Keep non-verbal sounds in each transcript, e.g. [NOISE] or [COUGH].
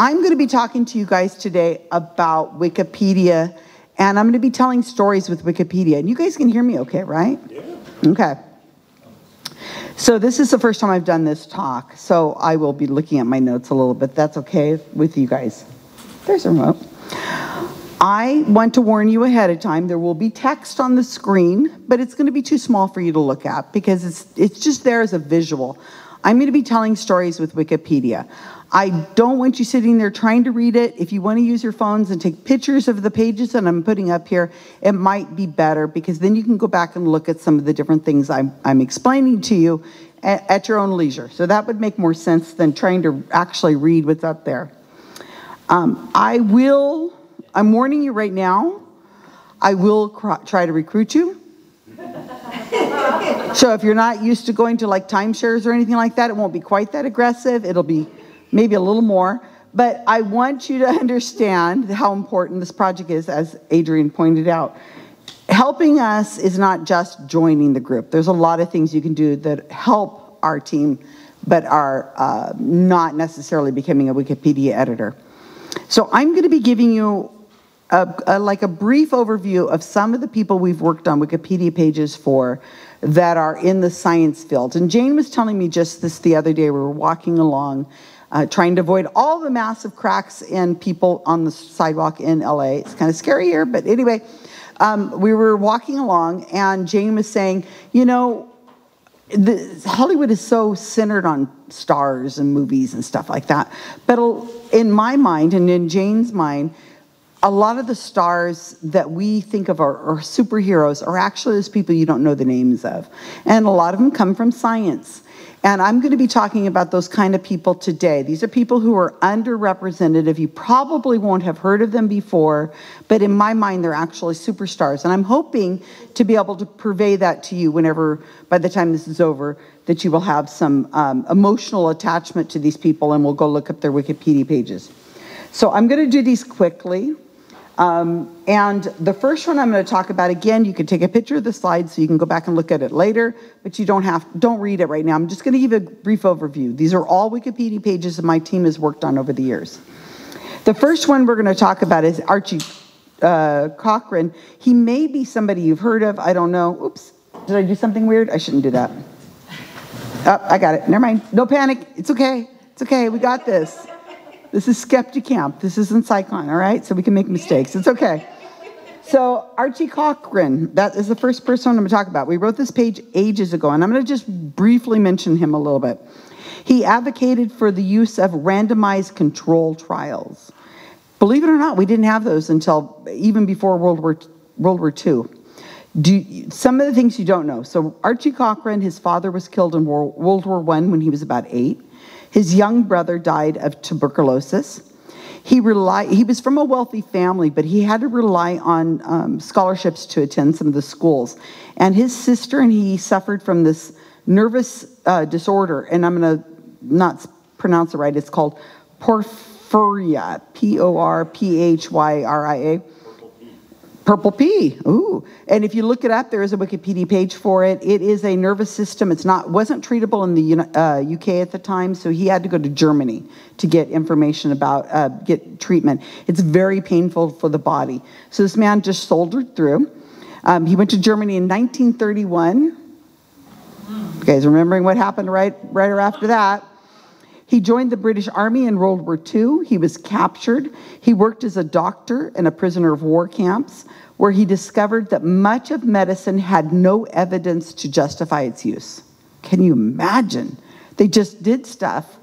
I'm going to be talking to you guys today about Wikipedia, and I'm going to be telling stories with Wikipedia. And you guys can hear me okay, right? Yeah. Okay. So this is the first time I've done this talk, so I will be looking at my notes a little bit. That's okay with you guys. There's a remote. I want to warn you ahead of time, there will be text on the screen, but it's going to be too small for you to look at because it's, it's just there as a visual. I'm going to be telling stories with Wikipedia. I don't want you sitting there trying to read it. If you want to use your phones and take pictures of the pages that I'm putting up here, it might be better because then you can go back and look at some of the different things I'm, I'm explaining to you at, at your own leisure. So that would make more sense than trying to actually read what's up there. Um, I will, I'm warning you right now, I will try to recruit you. [LAUGHS] so if you're not used to going to like timeshares or anything like that, it won't be quite that aggressive. It'll be maybe a little more. But I want you to [LAUGHS] understand how important this project is, as Adrienne pointed out. Helping us is not just joining the group. There's a lot of things you can do that help our team, but are uh, not necessarily becoming a Wikipedia editor. So I'm going to be giving you a, a, like a brief overview of some of the people we've worked on Wikipedia pages for that are in the science field. And Jane was telling me just this the other day, we were walking along uh, trying to avoid all the massive cracks in people on the sidewalk in LA. It's kind of scary here, but anyway, um, we were walking along and Jane was saying, you know, the, Hollywood is so centered on stars and movies and stuff like that. But in my mind and in Jane's mind, a lot of the stars that we think of are, are superheroes are actually those people you don't know the names of. And a lot of them come from science. And I'm going to be talking about those kind of people today. These are people who are underrepresented. You probably won't have heard of them before, but in my mind, they're actually superstars. And I'm hoping to be able to purvey that to you whenever, by the time this is over, that you will have some um, emotional attachment to these people and we'll go look up their Wikipedia pages. So I'm going to do these quickly. Um, and the first one I'm going to talk about again, you can take a picture of the slide so you can go back and look at it later, but you don't have don't read it right now. I'm just going to give a brief overview. These are all Wikipedia pages that my team has worked on over the years. The first one we're going to talk about is Archie uh, Cochrane. He may be somebody you've heard of. I don't know. Oops, did I do something weird? I shouldn't do that. Oh, I got it. Never mind. No panic. It's okay. It's okay. We got this. This is skeptic camp. This isn't CSICon, all right? So we can make mistakes. It's okay. So Archie Cochrane, that is the first person I'm going to talk about. We wrote this page ages ago, and I'm going to just briefly mention him a little bit. He advocated for the use of randomized control trials. Believe it or not, we didn't have those until even before World War, World War II. Do, some of the things you don't know. So Archie Cochrane, his father was killed in World War I when he was about eight. His young brother died of tuberculosis. He, rely, he was from a wealthy family, but he had to rely on um, scholarships to attend some of the schools. And his sister and he suffered from this nervous uh, disorder, and I'm going to not pronounce it right, it's called porphyria, P O R P H Y R I A. Purple pea. Ooh. And if you look it up, there is a Wikipedia page for it. It is a nervous system. It's not wasn't treatable in the uh, UK at the time, so he had to go to Germany to get information about uh, get treatment. It's very painful for the body. So this man just soldiered through. Um, he went to Germany in 1931. You guys remembering what happened right right after that? He joined the British Army in World War II. He was captured. He worked as a doctor in a prisoner of war camps where he discovered that much of medicine had no evidence to justify its use. Can you imagine? They just did stuff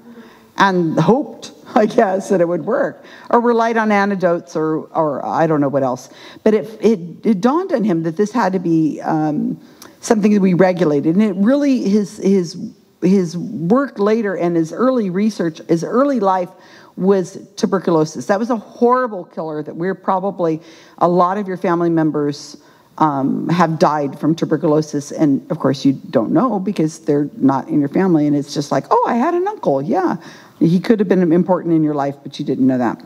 and hoped, I guess, that it would work, or relied on antidotes, or, or I don't know what else. But it, it, it dawned on him that this had to be um, something that we regulated. And it really, his, his his work later and his early research, his early life was tuberculosis. That was a horrible killer that we're probably, a lot of your family members um, have died from tuberculosis. And of course, you don't know because they're not in your family. And it's just like, oh, I had an uncle. Yeah. He could have been important in your life, but you didn't know that.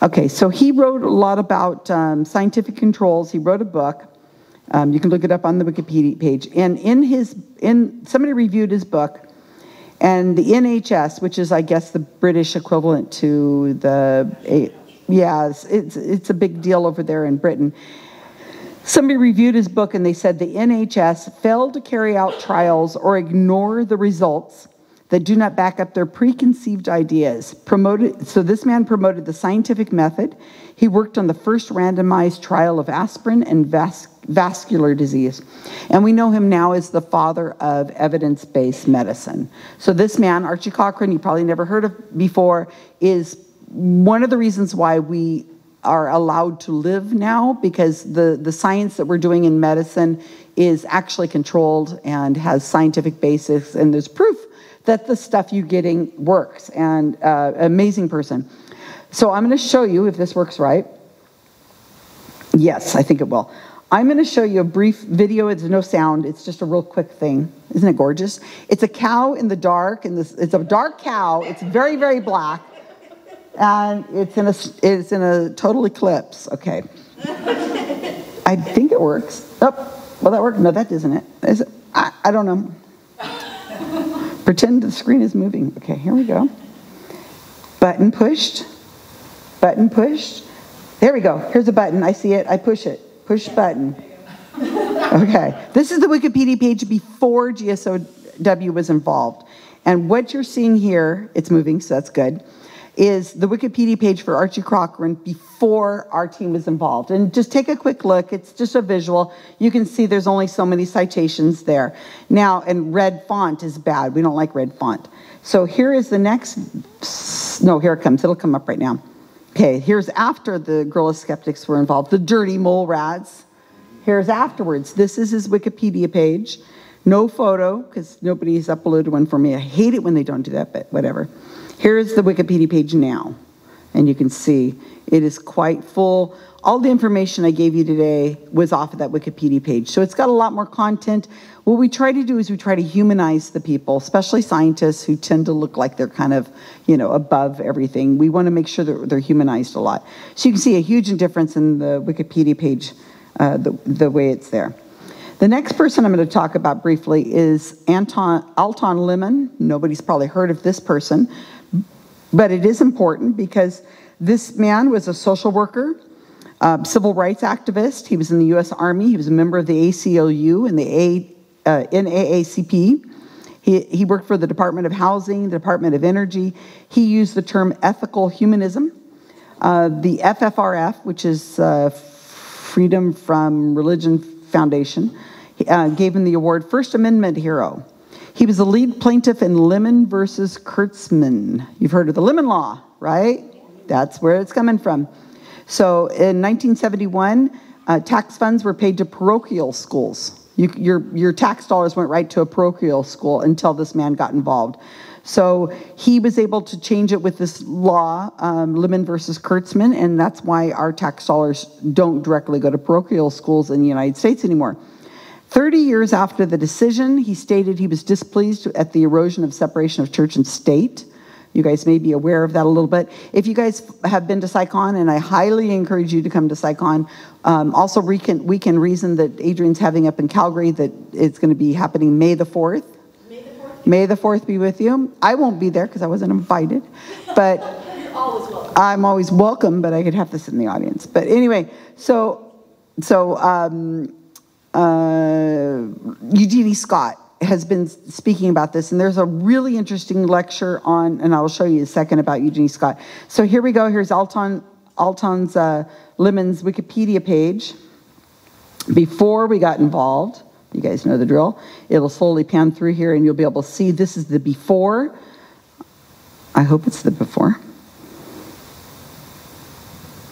Okay, so he wrote a lot about um, scientific controls. He wrote a book. Um, you can look it up on the Wikipedia page. And in his, in somebody reviewed his book, And the NHS, which is, I guess, the British equivalent to the, yeah, it's, it's, it's a big deal over there in Britain. Somebody reviewed his book and they said the NHS failed to carry out trials or ignore the results that do not back up their preconceived ideas. Promoted, so this man promoted the scientific method. He worked on the first randomized trial of aspirin and vas- vascular disease. And we know him now as the father of evidence based medicine. So, this man, Archie Cochrane, you probably never heard of before, is one of the reasons why we are allowed to live now because the, the science that we're doing in medicine is actually controlled and has scientific basis, and there's proof that the stuff you're getting works. And uh, amazing person. So I'm going to show you if this works right. Yes, I think it will. I'm going to show you a brief video. It's no sound. It's just a real quick thing. Isn't it gorgeous? It's a cow in the dark, and this it's a dark cow. It's very very black, and it's in a it's in a total eclipse. Okay. I think it works. Oh, well that worked. No, that doesn't it. Is it? I, I don't know. Pretend the screen is moving. Okay, here we go. Button pushed. Button pushed. There we go. Here's a button. I see it. I push it. Push button. Okay. This is the Wikipedia page before GSOW was involved. And what you're seeing here, it's moving, so that's good, is the Wikipedia page for Archie Cochrane before our team was involved. And just take a quick look. It's just a visual. You can see there's only so many citations there. Now, and red font is bad. We don't like red font. So here is the next. No, here it comes. It'll come up right now. Okay, here's after the Guerrilla Skeptics were involved, the dirty mole rats. Here's afterwards. This is his Wikipedia page. No photo, because nobody's uploaded one for me. I hate it when they don't do that, but whatever. Here's the Wikipedia page now. And you can see it is quite full. All the information I gave you today was off of that Wikipedia page. So it's got a lot more content. What we try to do is we try to humanize the people, especially scientists who tend to look like they're kind of, you know, above everything. We want to make sure that they're humanized a lot. So you can see a huge difference in the Wikipedia page, uh, the, the way it's there. The next person I'm going to talk about briefly is Anton Alton Lemon. Nobody's probably heard of this person, but it is important because this man was a social worker, civil rights activist. He was in the U.S. Army. He was a member of the ACLU and the A, uh, NAACP. He, he worked for the Department of Housing, the Department of Energy. He used the term ethical humanism. Uh, the FFRF, which is uh, Freedom from Religion Foundation, uh, gave him the award First Amendment Hero. He was the lead plaintiff in Lemon versus Kurtzman. You've heard of the Lemon Law, right? That's where it's coming from. So in 1971, uh, tax funds were paid to parochial schools. You, your, your tax dollars went right to a parochial school until this man got involved. So he was able to change it with this law, um, Lemon versus Kurtzman, and that's why our tax dollars don't directly go to parochial schools in the United States anymore. 30 years after the decision, he stated he was displeased at the erosion of separation of church and state. You guys may be aware of that a little bit. If you guys have been to CSICon, and I highly encourage you to come to CSICon, um, also we can, we can reason that Adrian's having up in Calgary that it's going to be happening May the 4th. May the 4th, May the 4th be with you. I won't be there because I wasn't invited, but [LAUGHS] always I'm always welcome, but I could have this in the audience. But anyway, so, so um, uh, Eugenie Scott has been speaking about this, and there's a really interesting lecture on, and I'll show you a second about Eugenie Scott. So here we go. Here's Alton, Alton's uh, Lemon's Wikipedia page. Before we got involved, you guys know the drill. It'll slowly pan through here, and you'll be able to see this is the before. I hope it's the before.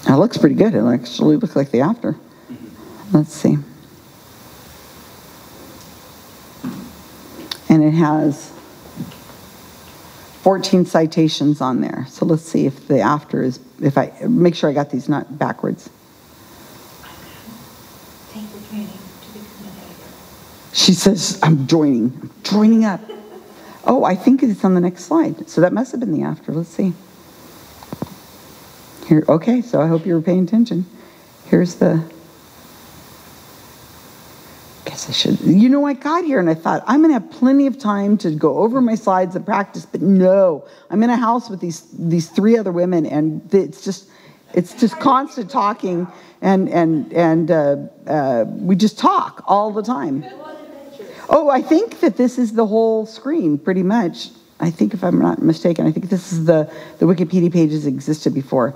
It looks pretty good. It actually looks like the after. Let's see. It has 14 citations on there. So let's see if the after is, if I, make sure I got these not backwards. She says, I'm joining, I'm joining up. [LAUGHS] Oh, I think it's on the next slide. So that must have been the after. Let's see. Here, okay, so I hope you were paying attention. Here's the, guess I should. You know, I got here and I thought I'm going to have plenty of time to go over my slides and practice, but no, I'm in a house with these these three other women, and it's just it's just constant talking, and and and uh, uh, we just talk all the time. Oh, I think that this is the whole screen, pretty much. I think, if I'm not mistaken, I think this is the the Wikipedia pages existed before.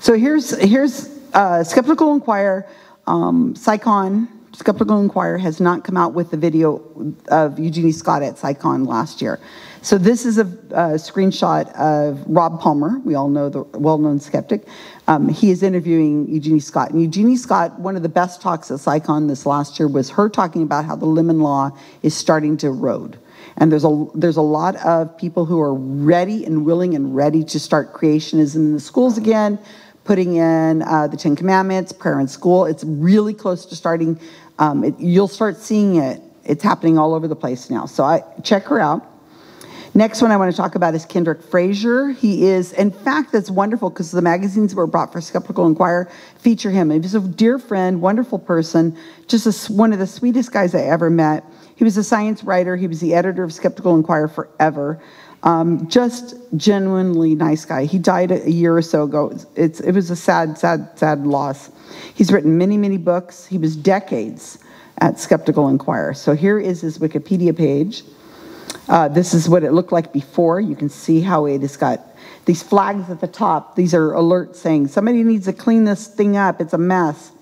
So here's here's uh, Skeptical Inquirer, um, CSICon Skeptical Inquirer has not come out with the video of Eugenie Scott at CSICon last year. So this is a, a screenshot of Rob Palmer. We all know the well-known skeptic. Um, he is interviewing Eugenie Scott. And Eugenie Scott, one of the best talks at CSICon this last year was her talking about how the lemon law is starting to erode. And there's a, there's a lot of people who are ready and willing and ready to start creationism in the schools again, putting in uh, the Ten Commandments, prayer in school. It's really close to starting. Um, it, you'll start seeing it. It's happening all over the place now. So I check her out. Next one I want to talk about is Kendrick Frazier. He is, in fact, that's wonderful because the magazines that were brought for Skeptical Inquirer feature him. He's a dear friend, wonderful person, just a, one of the sweetest guys I ever met. He was a science writer. He was the editor of Skeptical Inquirer forever. Um, just genuinely nice guy. He died a year or so ago. It's, it was a sad, sad, sad loss. He's written many, many books. He was decades at Skeptical Inquirer. So here is his Wikipedia page. Uh, this is what it looked like before. You can see how it has got these flags at the top. These are alerts saying somebody needs to clean this thing up. It's a mess.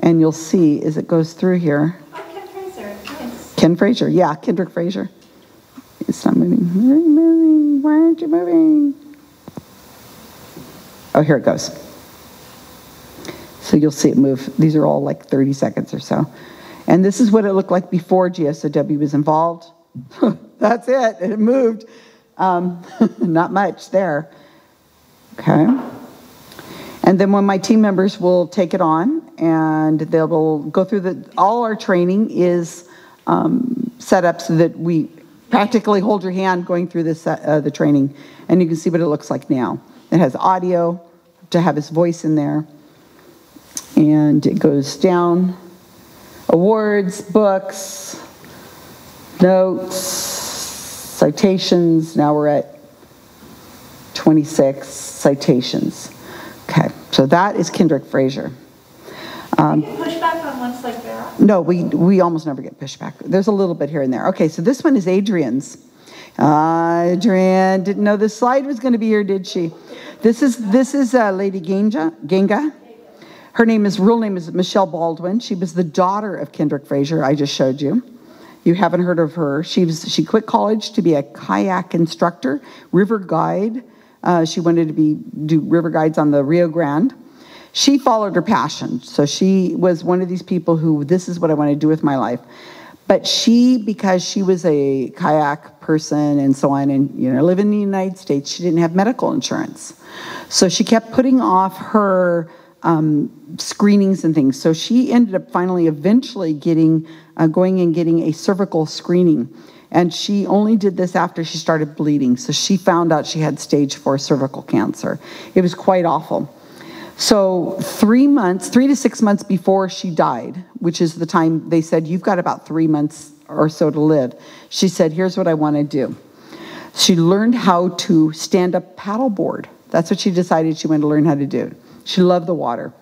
And you'll see as it goes through here. Oh, Ken Frazier. Ken Frazier. Yeah, Kendrick Frazier. It's not moving. Why are you moving? Why aren't you moving? Oh, here it goes. So you'll see it move. These are all like 30 seconds or so. And this is what it looked like before GSOW was involved. [LAUGHS] That's it. It moved. Um, [LAUGHS] not much there. Okay. And then when my team members will take it on and they will go through the, all our training is um, set up so that we practically hold your hand going through this, uh, the training, and you can see what it looks like now. It has audio to have his voice in there, and it goes down. Awards, books, notes, citations. Now we're at 26 citations. Okay, so that is Kendrick Frazier. Um, like that? No, we, we almost never get pushback. There's a little bit here and there. Okay, so this one is Adrienne's. Adrienne didn't know this slide was going to be here, did she? This is this is uh, Lady Ganga. Ganga. Her name is real name is Michelle Baldwin. She was the daughter of Kendrick Frazier. I just showed you. You haven't heard of her. She was she quit college to be a kayak instructor, river guide. Uh, she wanted to be do river guides on the Rio Grande she followed her passion. So she was one of these people who, this is what I want to do with my life. But she, because she was a kayak person and so on, and you know, live in the United States, she didn't have medical insurance. So she kept putting off her um, screenings and things. So she ended up finally, eventually, getting uh, going and getting a cervical screening. And she only did this after she started bleeding. So she found out she had stage four cervical cancer. It was quite awful. So, three months, three to six months before she died, which is the time they said, You've got about three months or so to live, she said, Here's what I want to do. She learned how to stand up paddleboard. That's what she decided she wanted to learn how to do. She loved the water.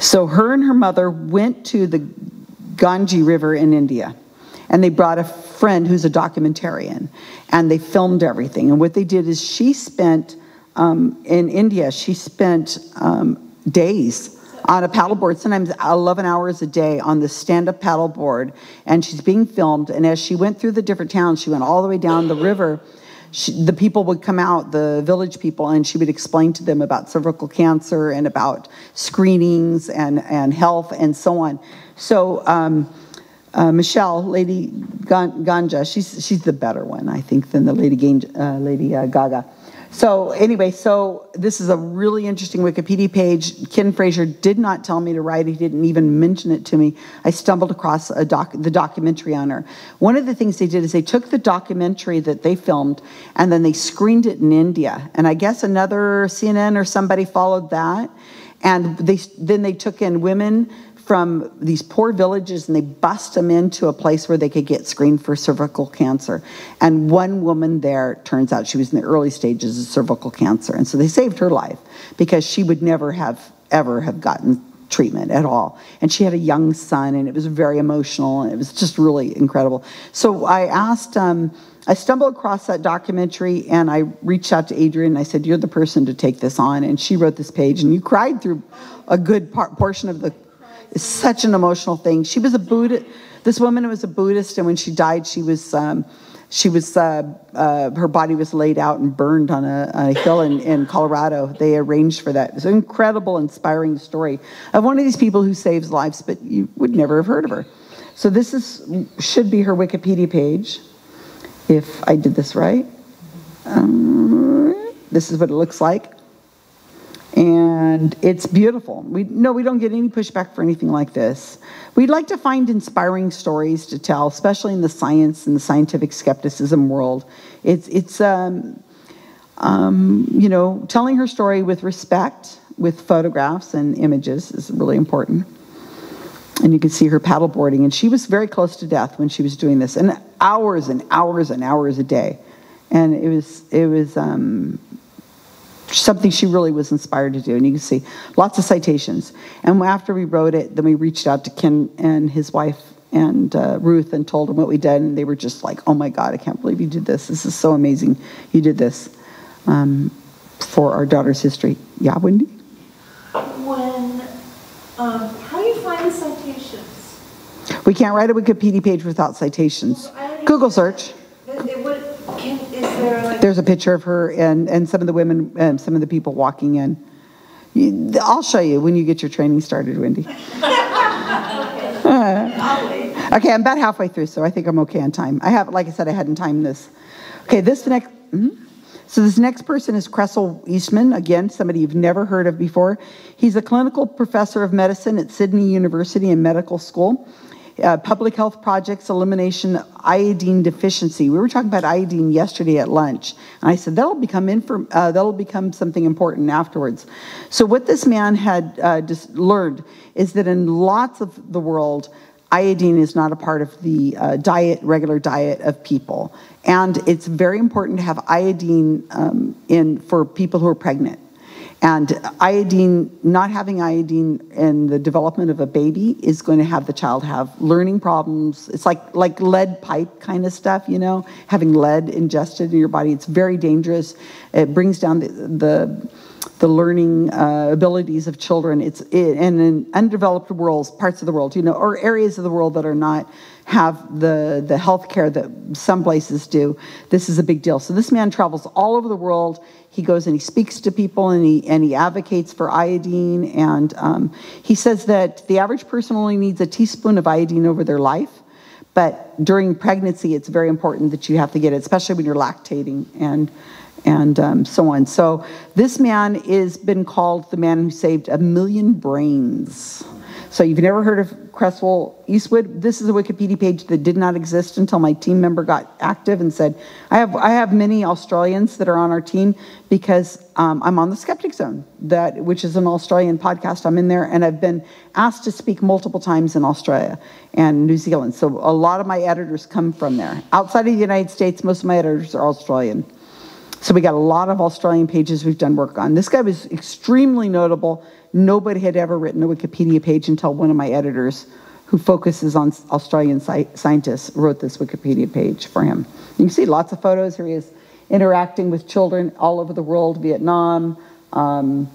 So, her and her mother went to the Ganges River in India, and they brought a friend who's a documentarian, and they filmed everything. And what they did is she spent um, in India, she spent um, days on a paddleboard, sometimes 11 hours a day on the stand up paddleboard, and she's being filmed. And as she went through the different towns, she went all the way down the river. She, the people would come out, the village people, and she would explain to them about cervical cancer and about screenings and, and health and so on. So, um, uh, Michelle, Lady Ganga, she's, she's the better one, I think, than the Lady, uh, Lady uh, Gaga. So anyway, so this is a really interesting Wikipedia page. Ken Frazier did not tell me to write. He didn't even mention it to me. I stumbled across doc, the documentary on her. One of the things they did is they took the documentary that they filmed and then they screened it in India. And I guess another CNN or somebody followed that. And they, then they took in women from these poor villages and they bust them into a place where they could get screened for cervical cancer. And one woman there turns out she was in the early stages of cervical cancer. And so they saved her life because she would never have ever have gotten treatment at all. And she had a young son and it was very emotional and it was just really incredible. So I asked, um, I stumbled across that documentary and I reached out to Adrienne and I said, You're the person to take this on. And she wrote this page and you cried through a good part, portion of the such an emotional thing. She was a Buddhist. This woman was a Buddhist, and when she died, she was um, she was uh, uh, her body was laid out and burned on a, on a hill in, in Colorado. They arranged for that. It's an incredible, inspiring story of one of these people who saves lives, but you would never have heard of her. So this is should be her Wikipedia page, if I did this right. Um, this is what it looks like and it's beautiful. We no, we don't get any pushback for anything like this. We'd like to find inspiring stories to tell, especially in the science and the scientific skepticism world. It's it's um, um, you know telling her story with respect, with photographs and images is really important. And you can see her paddleboarding, and she was very close to death when she was doing this, and hours and hours and hours a day. And it was it was um, something she really was inspired to do. And you can see lots of citations. And after we wrote it, then we reached out to Ken and his wife and uh, Ruth and told them what we did. And they were just like, oh my God, I can't believe you did this. This is so amazing. You did this um, for our daughter's history. Yeah, Wendy? When, um, how do you find the citations? We can't write a Wikipedia page without citations. Google search. It, it would, can, is there like? There's a picture of her and, and some of the women, and some of the people walking in. You- I'll show you when you get your training started, Wendy. I'll. [LAUGHS] Okay, I'm about halfway through, so I think I'm okay on time. I have, like I said, I hadn't timed this. Okay, this next, mhm. so this next person is Creswell Eastman. Again, somebody you've never heard of before. He's a clinical professor of medicine at Sydney University and Medical School. Uh, public health projects, elimination iodine deficiency. We were talking about iodine yesterday at lunch, and I said that'll become inform- uh, that'll become something important afterwards. So what this man had uh, learned is that in lots of the world, iodine is not a part of the uh, diet, regular diet of people. And it's very important to have iodine um, in for people who are pregnant. And iodine, not having iodine in the development of a baby is going to have the child have learning problems. It's like, like lead pipe kind of stuff, you know, having lead ingested in your body. It's very dangerous. It brings down the, the the learning uh, abilities of children. It's it, and in undeveloped worlds, parts of the world, you know, or areas of the world that are not have the the health care that some places do. This is a big deal. So this man travels all over the world. He goes and he speaks to people and he and he advocates for iodine. And um, he says that the average person only needs a teaspoon of iodine over their life. But during pregnancy, it's very important that you have to get it, especially when you're lactating and and um, so on. So this man is been called the man who saved a million brains. So you've never heard of Creswell Eastwood? This is a Wikipedia page that did not exist until my team member got active and said, I have, I have many Australians that are on our team because um, I'm on the Skeptic Zone, that, which is an Australian podcast. I'm in there and I've been asked to speak multiple times in Australia and New Zealand. So a lot of my editors come from there. Outside of the United States, most of my editors are Australian. So we got a lot of Australian pages we've done work on. This guy was extremely notable. Nobody had ever written a Wikipedia page until one of my editors, who focuses on Australian sci- scientists, wrote this Wikipedia page for him. You can see lots of photos. Here he is interacting with children all over the world, Vietnam, um,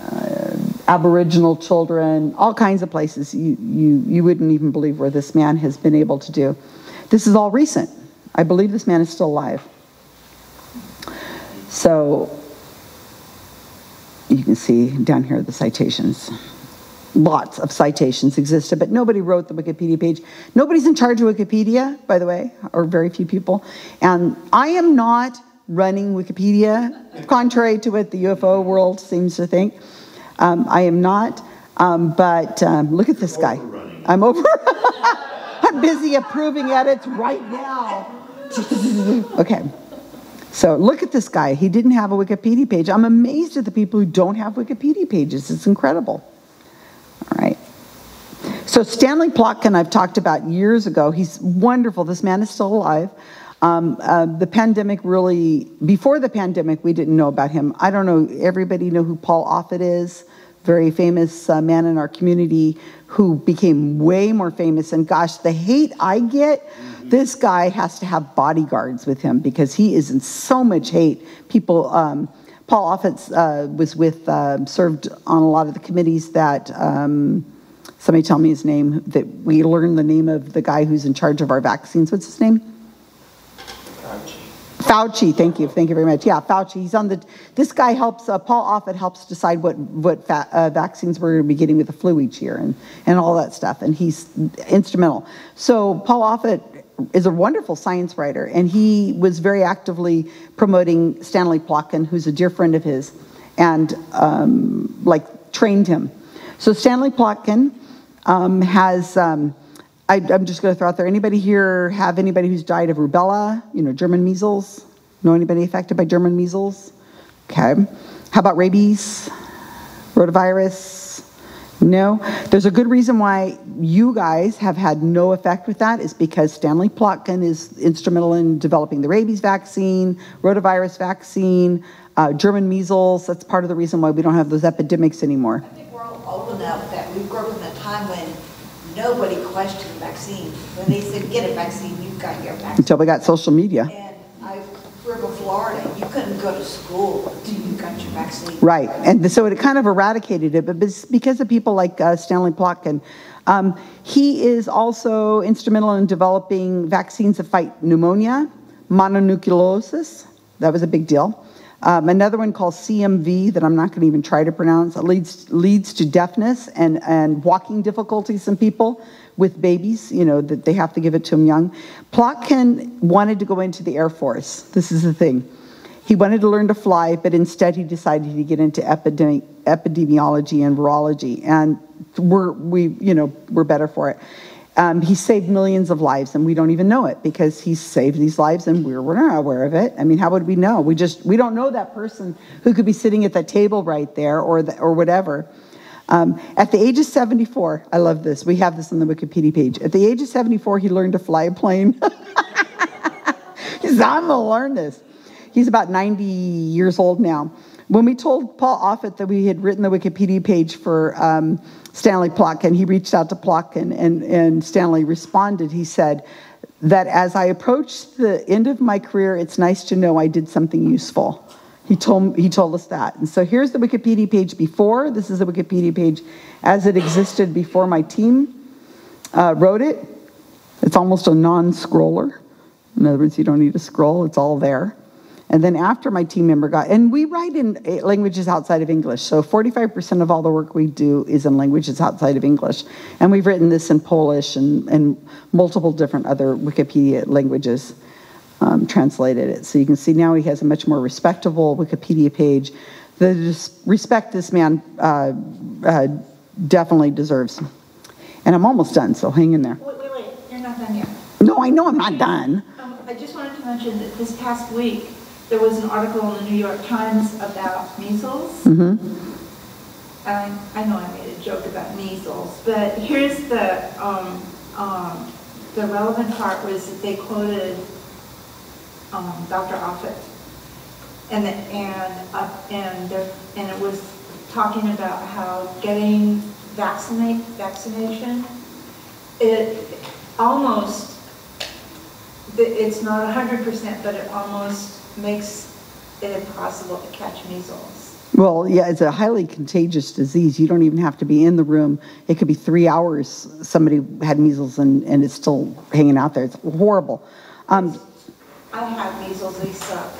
uh, Aboriginal children, all kinds of places you, you, you wouldn't even believe where this man has been able to do. This is all recent. I believe this man is still alive. So you can see down here the citations. Lots of citations existed, but nobody wrote the Wikipedia page. Nobody's in charge of Wikipedia, by the way, or very few people. And I am not running Wikipedia, contrary to what the UFO world seems to think. Um, I am not, um, but um, look at this guy. I'm over. [LAUGHS] I'm busy approving edits right now. [LAUGHS] okay. So look at this guy. He didn't have a Wikipedia page. I'm amazed at the people who don't have Wikipedia pages. It's incredible. All right. So Stanley Plotkin, I've talked about years ago. He's wonderful. This man is still alive. Um, uh, the pandemic really, before the pandemic, we didn't know about him. I don't know, everybody know who Paul Offit is? Very famous uh, man in our community who became way more famous. And gosh, the hate I get, this guy has to have bodyguards with him because he is in so much hate. People, um, Paul Offit uh, was with, uh, served on a lot of the committees that, um, somebody tell me his name, that we learned the name of the guy who's in charge of our vaccines. What's his name? Fauci, thank you, thank you very much. Yeah, Fauci. He's on the. This guy helps. Uh, Paul Offit helps decide what what fa- uh, vaccines we're going to be getting with the flu each year and and all that stuff. And he's instrumental. So Paul Offit is a wonderful science writer, and he was very actively promoting Stanley Plotkin, who's a dear friend of his, and um, like trained him. So Stanley Plotkin um, has. Um, I, am just going to throw out there. Anybody here have anybody who's died of rubella? You know, German measles. Know anybody affected by German measles? Okay. How about rabies? Rotavirus? No. There's a good reason why you guys have had no effect with that is because Stanley Plotkin is instrumental in developing the rabies vaccine, rotavirus vaccine, uh, German measles. That's part of the reason why we don't have those epidemics anymore. I think we're all old enough that we grew up in a time when nobody questioned the vaccine. When they said, get a vaccine, you've got your vaccine. Until we got social media. And I grew up in Florida, you couldn't go to school until you got your vaccine. Right, and so it kind of eradicated it, but because of people like uh, Stanley Plotkin, um, he is also instrumental in developing vaccines to fight pneumonia, mononucleosis, that was a big deal. Um, another one called CMV that I'm not going to even try to pronounce it leads leads to deafness and and walking difficulties in people with babies. You know that they have to give it to them young. Plotkin wanted to go into the Air Force. This is the thing. He wanted to learn to fly, but instead he decided to get into epidemi- epidemiology and virology, and we're we you know we're better for it. Um, he saved millions of lives, and we don't even know it because he saved these lives, and we're, we're not aware of it. I mean, how would we know? We just we don't know that person who could be sitting at that table right there, or the, or whatever. Um, at the age of 74, I love this. We have this on the Wikipedia page. At the age of 74, he learned to fly a plane. he said, "I'm gonna learn this." He's about 90 years old now. When we told Paul Offit that we had written the Wikipedia page for um, Stanley Plotkin, he reached out to Plotkin, and, and Stanley responded. He said that as I approach the end of my career, it's nice to know I did something useful. He told, he told us that. And so here's the Wikipedia page before. This is the Wikipedia page as it existed before my team uh, wrote it. It's almost a non scroller. In other words, you don't need to scroll, it's all there. And then after my team member got, and we write in eh, languages outside of English. So 45% of all the work we do is in languages outside of English. And we've written this in Polish and, and multiple different other Wikipedia languages um, translated it. So you can see now he has a much more respectable Wikipedia page. The respect this man uh, uh, definitely deserves. And I'm almost done, so hang in there. Wait, wait, wait, you're not done yet. No, I know I'm not done. Um, I just wanted to mention that this past week, there was an article in the New York Times about measles. Mm-hmm. I, I know I made a joke about measles, but here's the, um, um, the relevant part was that they quoted, um, Dr. Offit. And, the- and, uh, and, there- and it was talking about how getting vaccinate, vaccination, it almost, it's not hundred percent, but it almost makes it impossible to catch measles. Well, yeah, it's a highly contagious disease. You don't even have to be in the room. It could be three hours. Somebody had measles and, and it's still hanging out there. It's horrible. Um, I had measles, they suck.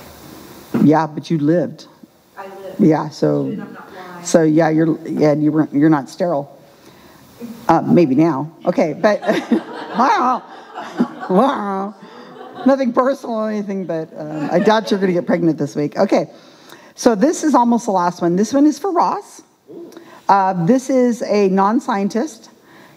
yeah, but you lived. I live. Yeah, so I'm not lying. so yeah, you're yeah, you weren't you're not sterile. Uh, maybe now. Okay, but [LAUGHS] wow, wow, nothing personal or anything, but uh, I doubt you're going to get pregnant this week. Okay, so this is almost the last one. This one is for Ross. Uh, this is a non-scientist.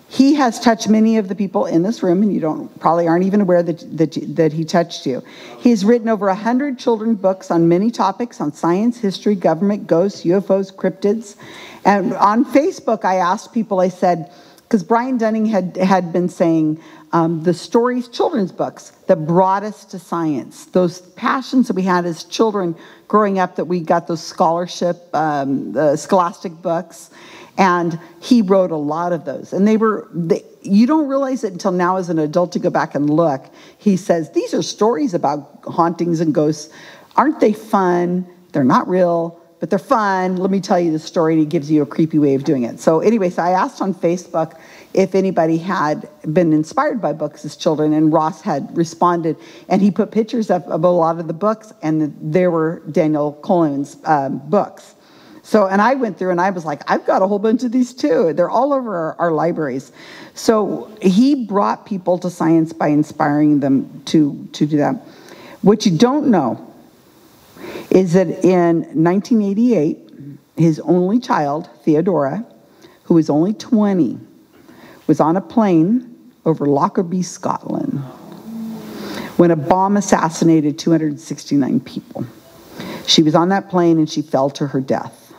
He has touched many of the people in this room, and you don't probably aren't even aware that that, that he touched you. He's written over hundred children books on many topics on science, history, government, ghosts, UFOs, cryptids, and on Facebook, I asked people. I said, because Brian Dunning had, had been saying um, the stories, children's books that brought us to science, those passions that we had as children growing up that we got those scholarship, um, scholastic books. And he wrote a lot of those. And they were, they, you don't realize it until now as an adult to go back and look. He says, These are stories about hauntings and ghosts. Aren't they fun? They're not real, but they're fun. Let me tell you the story. And he gives you a creepy way of doing it. So, anyway, so I asked on Facebook if anybody had been inspired by books as children, and Ross had responded, and he put pictures of, of a lot of the books, and there were Daniel Cohen's um, books. So, and I went through and I was like, I've got a whole bunch of these too. They're all over our, our libraries. So he brought people to science by inspiring them to, to do that. What you don't know is that in 1988, his only child, Theodora, who was only 20, was on a plane over Lockerbie, Scotland, when a bomb assassinated 269 people. She was on that plane and she fell to her death.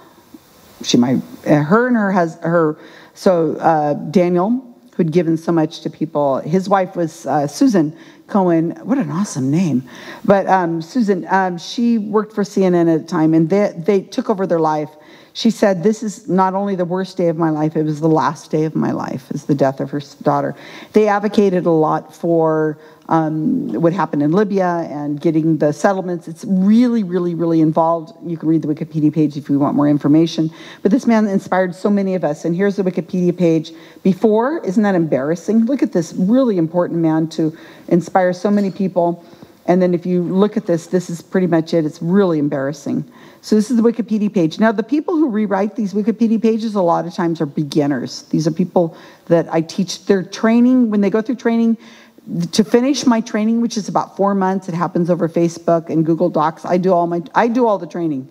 She might, her and her husband, her, so uh, Daniel, who'd given so much to people, his wife was uh, Susan Cohen. What an awesome name. But um, Susan, um, she worked for CNN at the time and they, they took over their life she said, This is not only the worst day of my life, it was the last day of my life, is the death of her daughter. They advocated a lot for um, what happened in Libya and getting the settlements. It's really, really, really involved. You can read the Wikipedia page if you want more information. But this man inspired so many of us. And here's the Wikipedia page before. Isn't that embarrassing? Look at this really important man to inspire so many people. And then if you look at this, this is pretty much it. It's really embarrassing. So this is the Wikipedia page. Now, the people who rewrite these Wikipedia pages a lot of times are beginners. These are people that I teach their training. When they go through training, to finish my training, which is about four months, it happens over Facebook and Google Docs. I do all my I do all the training.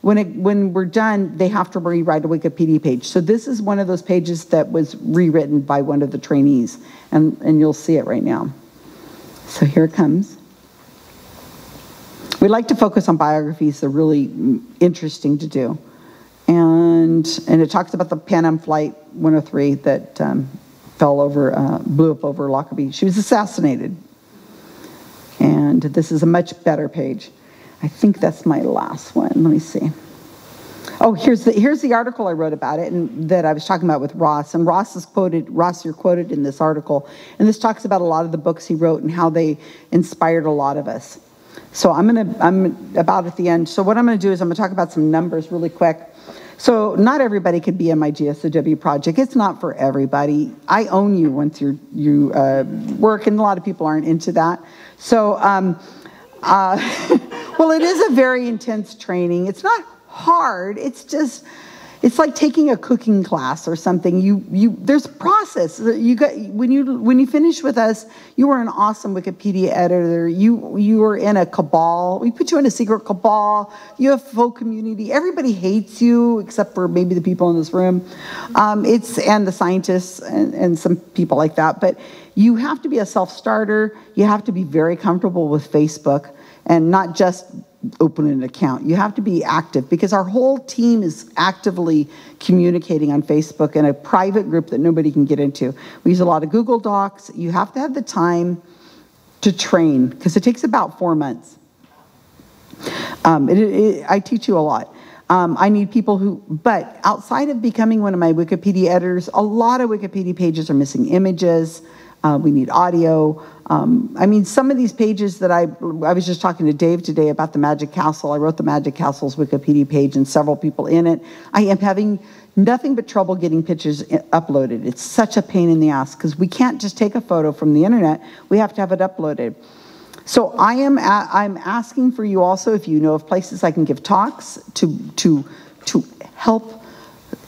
When it, when we're done, they have to rewrite a Wikipedia page. So this is one of those pages that was rewritten by one of the trainees, and and you'll see it right now. So here it comes. We like to focus on biographies, they're really interesting to do. And, and it talks about the Pan Am Flight 103 that um, fell over, uh, blew up over Lockerbie. She was assassinated. And this is a much better page. I think that's my last one. Let me see. Oh, here's the here's the article I wrote about it and that I was talking about with Ross. And Ross is quoted, Ross, you're quoted in this article. And this talks about a lot of the books he wrote and how they inspired a lot of us. So I'm going to, I'm about at the end. So what I'm going to do is I'm going to talk about some numbers really quick. So not everybody could be in my GSOW project. It's not for everybody. I own you once you you uh, work, and a lot of people aren't into that. So, um, uh, [LAUGHS] well, it is a very intense training. It's not hard. It's just it's like taking a cooking class or something. You, you, there's process. You got, when you, when you finish with us, you were an awesome Wikipedia editor. You, you were in a cabal. We put you in a secret cabal. You have full community. Everybody hates you except for maybe the people in this room. Um, it's, and the scientists and, and some people like that. But you have to be a self-starter. You have to be very comfortable with Facebook and not just open an account. You have to be active because our whole team is actively communicating on Facebook in a private group that nobody can get into. We use a lot of Google Docs. You have to have the time to train because it takes about four months. Um, it, it, I teach you a lot. Um, I need people who, but outside of becoming one of my Wikipedia editors, a lot of Wikipedia pages are missing images. Uh, we need audio. Um, I mean, some of these pages that I, I was just talking to Dave today about the Magic Castle. I wrote the Magic Castle's Wikipedia page and several people in it. I am having nothing but trouble getting pictures uploaded. It's such a pain in the ass because we can't just take a photo from the internet. We have to have it uploaded. So I am a, I'm asking for you also if you know of places I can give talks to to to help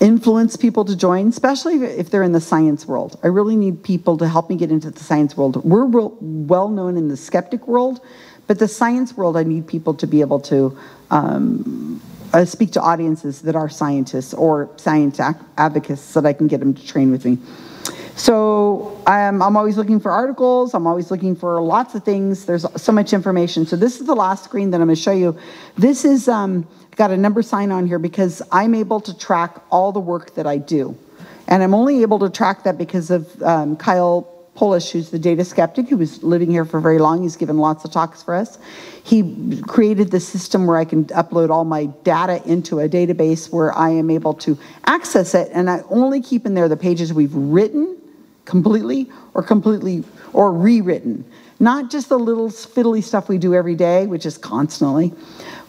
influence people to join, especially if they're in the science world. I really need people to help me get into the science world. We're well known in the skeptic world, but the science world, I need people to be able to um, uh, speak to audiences that are scientists or science advocates so that I can get them to train with me. So I'm, I'm always looking for articles. I'm always looking for lots of things. There's so much information. So this is the last screen that I'm going to show you. This is um, got a number sign on here because I'm able to track all the work that I do. And I'm only able to track that because of um, Kyle Polich, who's the data skeptic, who was living here for very long. He's given lots of talks for us. He created the system where I can upload all my data into a database where I am able to access it, and I only keep in there the pages we've written completely or completely or rewritten. Not just the little fiddly stuff we do every day, which is constantly.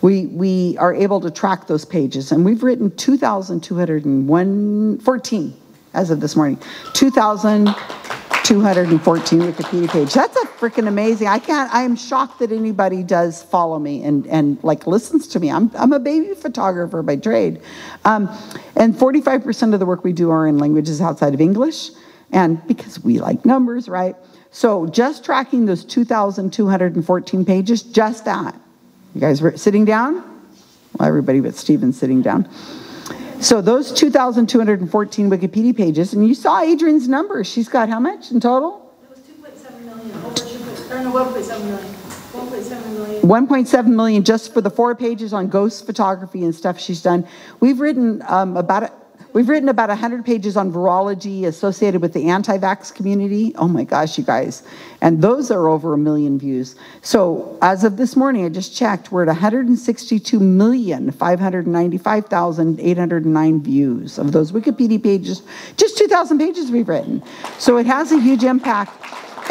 We, we are able to track those pages, and we've written 2,214 as of this morning. 2,214 Wikipedia page. That's a freaking amazing. I can't, I am shocked that anybody does follow me and, and like listens to me. I'm, I'm a baby photographer by trade. Um, and 45% of the work we do are in languages outside of English. And because we like numbers, right? So just tracking those 2,214 pages, just that. You guys were sitting down? Well, everybody but Steven's sitting down. So those 2,214 Wikipedia pages, and you saw Adrienne's numbers. She's got how much in total? It was 2.7 million, over 2, or no, 1.7 million, 1.7 million. 1.7 million just for the four pages on ghost photography and stuff she's done. We've written um, about a, we've written about 100 pages on virology associated with the anti-vax community. Oh my gosh, you guys. And those are over a million views. So as of this morning, I just checked, we're at 162,595,809 views of those Wikipedia pages. Just 2,000 pages we've written. So it has a huge impact.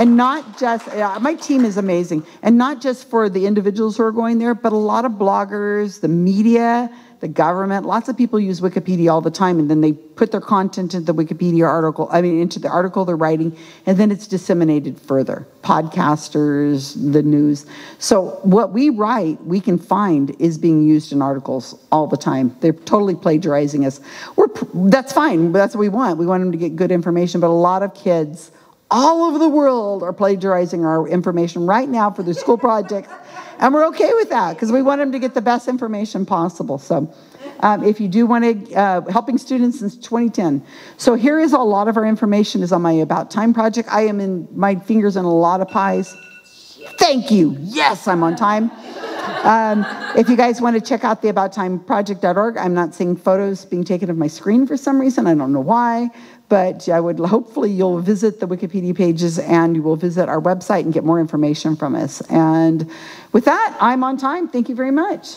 And not just, uh, my team is amazing, and not just for the individuals who are going there, but a lot of bloggers, the media, the government. Lots of people use Wikipedia all the time, and then they put their content into the Wikipedia article, I mean, into the article they're writing, and then it's disseminated further. Podcasters, the news. So what we write, we can find is being used in articles all the time. They're totally plagiarizing us. We're, that's fine, that's what we want. We want them to get good information, but a lot of kids all over the world are plagiarizing our information right now for their school projects. And we're okay with that because we want them to get the best information possible. So um, if you do want to, uh, helping students since 2010. So here is a lot of our information is on my About Time project. I am in, my fingers in a lot of pies. Thank you. Yes, I'm on time. Um, if you guys want to check out the abouttimeproject.org, I'm not seeing photos being taken of my screen for some reason. I don't know why. But I would hopefully you'll visit the Wikipedia pages and you will visit our website and get more information from us. And with that, I'm on time. Thank you very much.